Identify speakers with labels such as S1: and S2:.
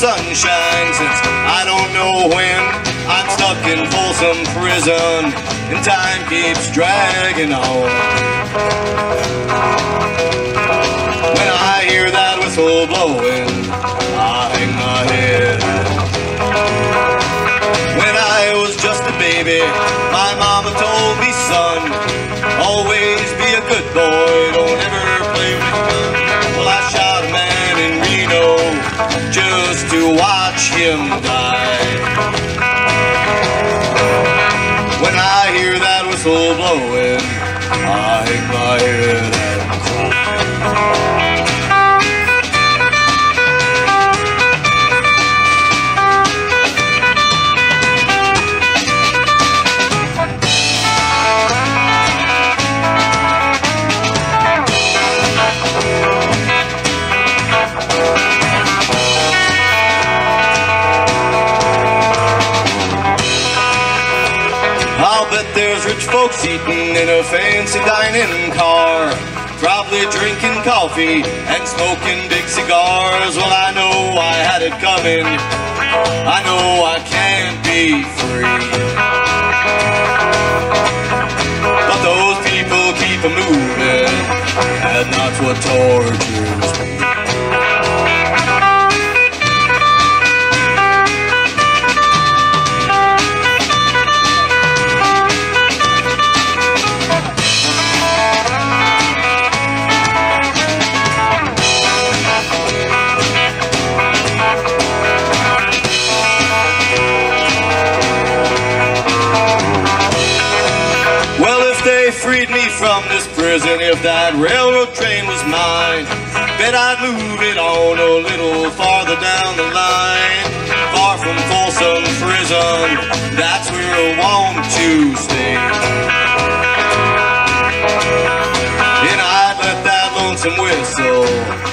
S1: the sunshine since I don't know when. I'm stuck in Folsom Prison, and time keeps dragging on. When I hear that whistle blowing, I hang my head. When I was just a baby, my mama told me, son, just to watch him die. When I hear that whistle blowing, I hang my head there's rich folks eating in a fancy dining car. Probably drinking coffee and smoking big cigars. Well, I know I had it coming. I know I can't be free. But those people keep a moving, and that's what tortures me. From this prison, if that railroad train was mine, bet I'd move it on a little farther down the line. Far from Folsom Prison, that's where I want to stay. And I'd let that lonesome whistle